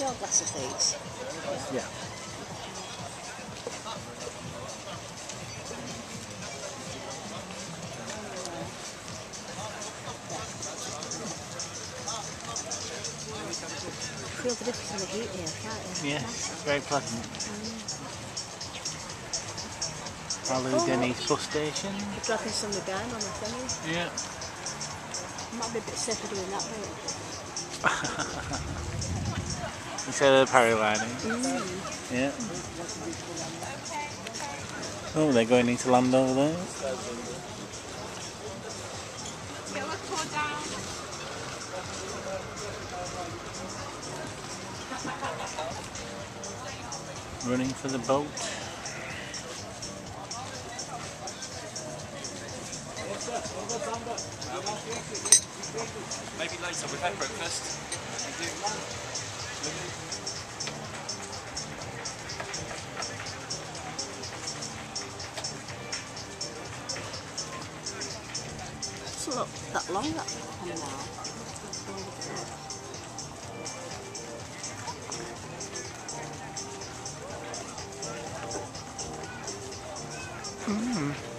your glass of these? Yeah. Feel the difference in the heat here, can't you? Yeah, very pleasant. Mm. Oludeniz oh, bus station. You're dragging somebody down on the thing. Yeah. Might be a bit safer doing that, Instead of paragliding. Mm. Yeah. Oh, they're going into land over there. Running for the boat. Maybe later, we've had breakfast. It's not that long, that coming out. Mm.